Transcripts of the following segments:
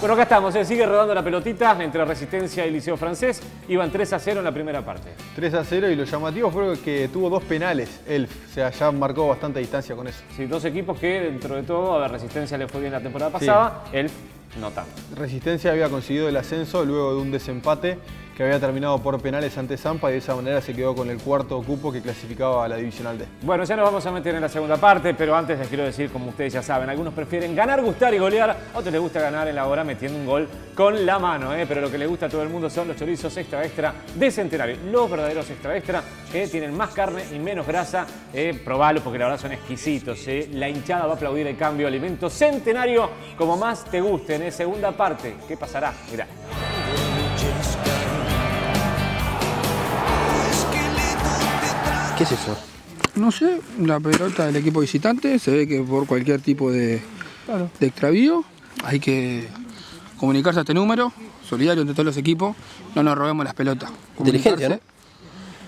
Bueno, acá estamos, ¿eh? sigue rodando la pelotita entre Resistencia y Liceo Francés. Iban 3 a 0 en la primera parte. 3 a 0 y lo llamativo fue que tuvo dos penales, Elf. O sea, ya marcó bastante distancia con eso. Sí, dos equipos que dentro de todo, a ver, Resistencia le fue bien la temporada pasada, Elf no tanto. Resistencia había conseguido el ascenso luego de un desempate que había terminado por penales ante Zampa y de esa manera se quedó con el cuarto cupo que clasificaba a la Divisional D. Bueno, ya nos vamos a meter en la segunda parte, pero antes les quiero decir, como ustedes ya saben, algunos prefieren ganar, gustar y golear, a otros les gusta ganar en la hora metiendo un gol con la mano, ¿eh? pero lo que le gusta a todo el mundo son los chorizos extra extra de Centenario, los verdaderos extra extra que tienen más carne y menos grasa, eh, probalo porque la verdad son exquisitos, ¿eh? la hinchada va a aplaudir el cambio alimento Centenario como más te gusten, ¿eh? segunda parte, ¿qué pasará? Mirá. ¿Qué es eso? No sé, la pelota del equipo visitante, se ve que por cualquier tipo de, de extravío hay que comunicarse a este número, solidario entre todos los equipos, no nos robemos las pelotas. Inteligencia, ¿no?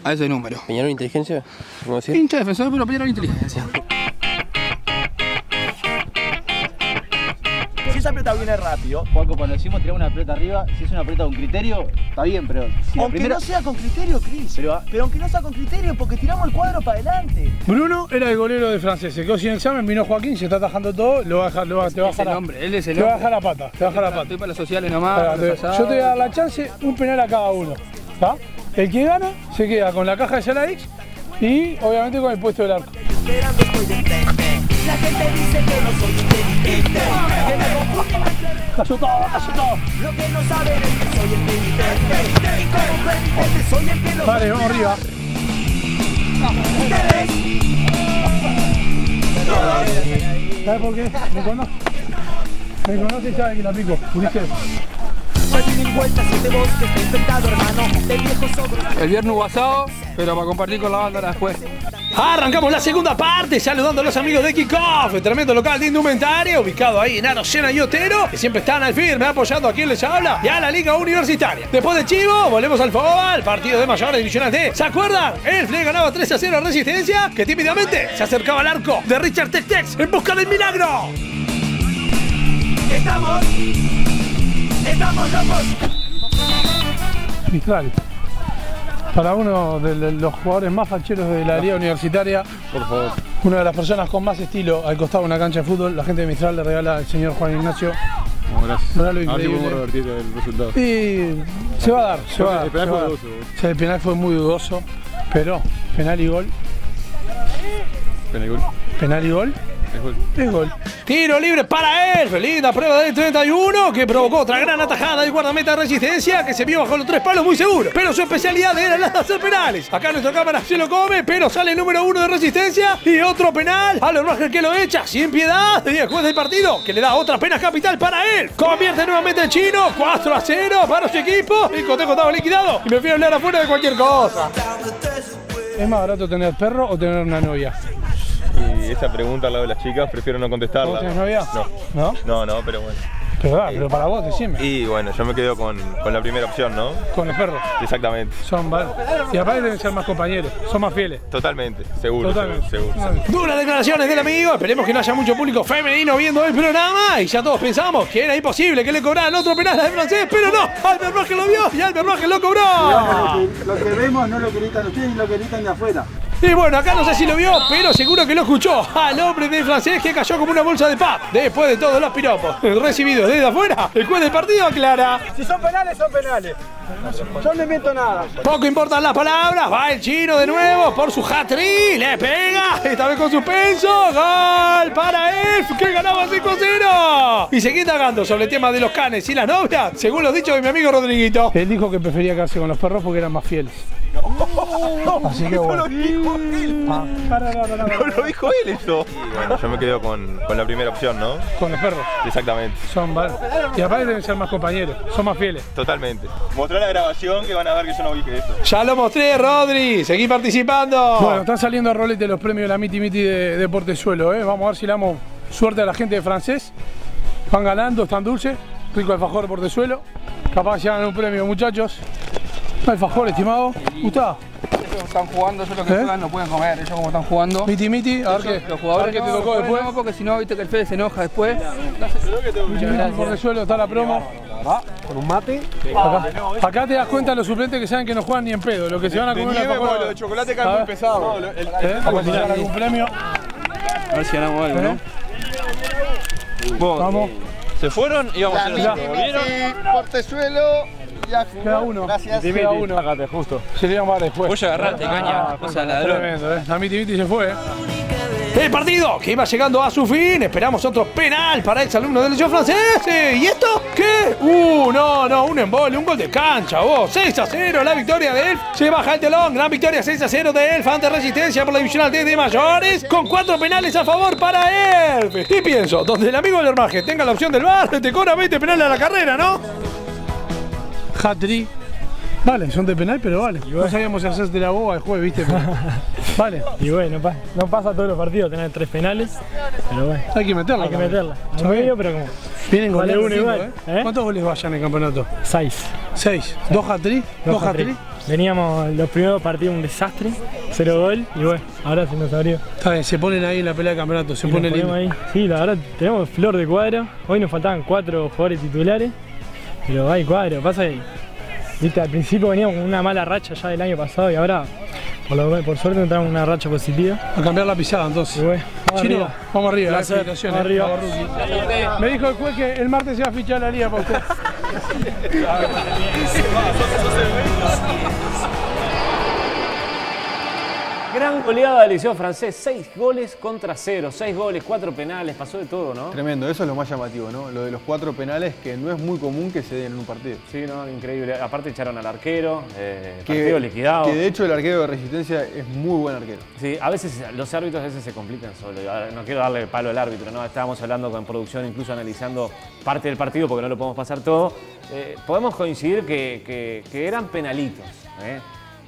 A ese número. ¿Peñarol Inteligencia? ¿Cómo decir? Hincha defensor, pero Peñarol inteligencia. Esa pelota viene rápido, Juaco, cuando decimos tirar una pelota arriba, si es una pelota con criterio, está bien, pero si aunque primera... no sea con criterio, Cris. Pero- Pero, aunque no sea con criterio, porque tiramos el cuadro para adelante. Bruno era el golero de francés, se quedó sin examen, vino Joaquín, se está atajando todo, lo va a dejar, lo va, te va a el hombre, él es el Te va a bajar la pata, te va a bajar la pata. Estoy para los sociales nomás. Para te- yo te voy a dar la chance, un penal a cada uno. ¿Está? El que gana se queda con la caja de Saladix y obviamente con el puesto del arco. La gente dice que no soy inteligente. Que me confundo. Cayó todo, cayó todo. Lo que no saben es que soy inteligente. Y como presidente soy el que lo Vale, vamos arriba. Ustedes ¿Sabes por qué? Me conoce. Me conoce y sabe que la pico. Ulises. El viernes hubo asado, pero para compartir con la banda después. Arrancamos la segunda parte saludando a los amigos de Kickoff, el tremendo local de indumentaria ubicado ahí en Arocena y Otero, que siempre están al firme apoyando a quien les habla y a la Liga Universitaria. Después de Chivo, volvemos al FOBA, partido de mayor divisional D. ¿Se acuerdan? El le ganaba 3 a 0 a Resistencia, que tímidamente se acercaba al arco de Richard Tex en busca del milagro. Estamos. Estamos locos. Para uno de los jugadores más facheros de la liga universitaria, Por favor. una de las personas con más estilo al costado de una cancha de fútbol, la gente de Mistral le regala al señor Juan Ignacio. No, gracias. A ver si increíble. podemos revertir el resultado. Y se va a dar, se va a dar. El penal fue dudoso. Sí, el penal fue muy dudoso, pero penal y gol, Pena y gol. penal y gol, Es gol. es gol. Tiro libre para él. Linda prueba del 31 que provocó otra gran atajada del guardameta de resistencia que se vio bajo los tres palos muy seguro. Pero su especialidad era la de hacer penales. Acá nuestra cámara se lo come, pero sale el número uno de resistencia y otro penal. Albert Roger que lo echa sin piedad. Y el juez del partido que le da otra pena capital para él. Convierte nuevamente el chino 4 a 0 para su equipo. El cotejo estaba liquidado y me fui a hablar afuera de cualquier cosa. ¿Es más barato tener perro o tener una novia? Esa pregunta al lado de las chicas prefiero no contestarla. ¿Vos tenés novia? No. ¿No? No, no, pero bueno. Pero, va, pero para vos, decime. Y bueno, yo me quedo con, con la primera opción, ¿no? Con los perros. Exactamente. Son Y aparte deben ser más compañeros, son más fieles. Totalmente. Seguro, Totalmente. seguro, seguro. Duras declaraciones del amigo. Esperemos que no haya mucho público femenino viendo el programa. Y ya todos pensamos que era imposible que le cobraran otro penal al francés. Pero no, Albert Roger lo vio y Albert Roger lo cobró. Lo que vemos no lo gritan ustedes, lo que gritan de afuera. Y bueno, acá no sé si lo vio, pero seguro que lo escuchó. Al hombre del francés que cayó como una bolsa de pap. Después de todos los piropos recibidos desde afuera, el juez del partido aclara. Si son penales, son penales. Yo no invento nada. Poco importan las palabras, va el chino de nuevo por su hat-trick, le pega, esta vez con suspenso, gol para Elf, que ganaba 5-0. Y seguí indagando sobre el tema de los canes y las novias, según los dichos de mi amigo Rodriguito. Él dijo que prefería quedarse con los perros porque eran más fieles. Así que bueno. Ah, pará, pará, pará, No lo dijo él eso. Y bueno, yo me quedo con, con la primera opción, ¿no? Con los perros. Exactamente. Son Y aparte deben ser más compañeros, son más fieles. Totalmente. La grabación que van a ver que yo no dije eso. Ya lo mostré, Rodri, seguí participando. Bueno, están saliendo a rolete los premios de la Miti Miti de, de Portezuelo, ¿eh? Vamos a ver si le damos suerte a la gente de francés. Van ganando, están dulces. Rico alfajor de Portezuelo. Capaz llevan un premio, muchachos. Alfajor, estimado. ¿Gustavo? están jugando, ellos lo que ¿Eh? juegan no pueden comer, ellos como están jugando. Miti miti, a ver qué, los jugadores qué te tocó después. No, porque si no, viste que el Fede se enoja después. Por el suelo está la promo. Con un mate. Acá, acá te das cuenta los suplentes que saben que no juegan ni en pedo, lo que se van a comer una nieve, lo de chocolate cae muy pesado. El- el- ¿Eh? Vamos a algún premio. A ver si ganamos algo, ¿no? Vamos. Se fueron y vamos a hacer. ¿Volvieron? Portezuelo. Ya Queda uno. Gracias. Queda uno. justo. Se le llama después. Vos ya agarraste, caña. Vos al ladrón. Tremendo, ¿eh? La Miti Miti se fue, ¿eh? El partido que iba llegando a su fin. Esperamos otro penal para ex alumno del liceo francés. ¿Y esto? ¿Qué? Uh, no, no, un embole, un gol de cancha, vos. 6 a 0, la victoria de Elf. Se baja el telón. Gran victoria 6 a 0 de Elf ante Resistencia por la divisional D de mayores. Con cuatro penales a favor para Elf. Y pienso, donde el amigo del margen tenga la opción del bar, te cobra 20 penales a la carrera, ¿no? Hatri. Vale, son de penal, pero vale. No sabíamos si hacerte la boba el jueves, ¿viste? Pero- vale, Y bueno, no, pa- no pasa todos los partidos tener tres penales, pero bueno, hay que meterla. hay que meterla. Al medio, pero como Vienen con Vale uno igual, ¿eh? ¿Cuántos goles vayan en el campeonato? seis. Seis. ¿Dos hat-trick? ¿Dos hat-trick. hat-trick? Veníamos los primeros partidos un desastre, cero gol, y bueno, ahora se nos abrió. Está bien, se ponen ahí en la pelea de campeonato, se Y pone nos lindo. ponemos ahí. Sí, la verdad, tenemos flor de cuadro. Hoy nos faltaban cuatro jugadores titulares, pero hay cuadro. Pasa que, viste, al principio veníamos con una mala racha ya del año pasado y ahora, por, lo- por suerte, entramos en una racha positiva. A cambiar la pisada entonces. bueno, vamos Chino, arriba. vamos arriba, eh, felicitaciones. arriba. Me dijo el juez que el martes se va a fichar la liga para usted. Gran goleada del Liceo francés, seis goles contra cero, seis goles, cuatro penales, pasó de todo, ¿no? Tremendo, eso es lo más llamativo, ¿no? Lo de los cuatro penales que no es muy común que se den en un partido. Sí, no, increíble. Aparte echaron al arquero, eh, Que, partido liquidado. que de hecho el arquero de Resistencia es muy buen arquero. Sí, a veces los árbitros a veces se complican solo. Ahora, No quiero darle palo al árbitro, ¿no? Estábamos hablando con producción, incluso analizando parte del partido porque no lo podemos pasar todo. Eh, podemos coincidir que, que- que eran penalitos. ¿eh?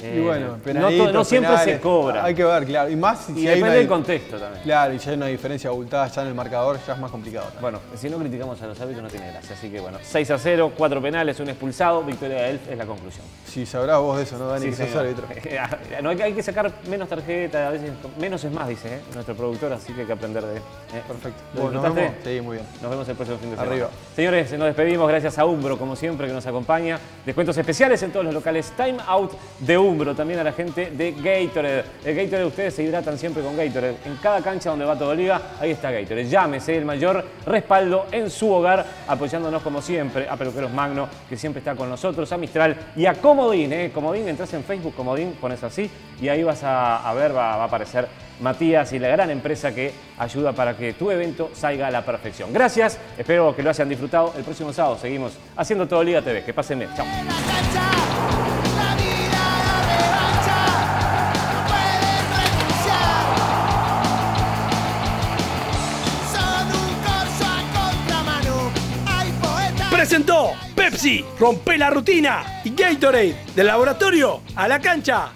Y Eh, bueno, no penalitos, no, siempre penales, se cobra. Hay que ver, claro. Y más si y hay depende una, del contexto también. Claro, y si hay una diferencia abultada ya en el marcador, ya es más complicado. Bueno, si no criticamos a los árbitros no tiene gracia. Así que bueno, 6 a 0, 4 penales, un expulsado, victoria de Elf es la conclusión. Si sabrás vos de eso, ¿no, Dani? Sí, que sos árbitro. No, hay, que- hay que sacar menos tarjetas, a veces menos es más, dice ¿eh? nuestro productor, así que hay que aprender de él. ¿eh? Perfecto. ¿Lo Bueno, nos vemos. Sí, muy bien. Nos vemos el próximo fin de semana. Arriba. Señores, nos despedimos. Gracias a Umbro, como siempre, que nos acompaña. Descuentos especiales en todos los locales Time Out de Umbro. También a la gente de Gatorade. El Gatorade, ustedes se hidratan siempre con Gatorade. En cada cancha donde va todo liga, ahí está Gatorade. Llámese el mayor respaldo en su hogar, apoyándonos como siempre a Peluqueros Magno, que siempre está con nosotros, a Mistral y a Comodín. ¿eh? Comodín, entras en Facebook, Comodín, pones así y ahí vas a, ver, va, va a aparecer Matías y la gran empresa que ayuda para que tu evento salga a la perfección. Gracias, espero que lo hayan disfrutado. El próximo sábado seguimos haciendo todo Liga TV. Que pasen bien. Chao. Pepsi, rompe la rutina y Gatorade, del laboratorio a la cancha.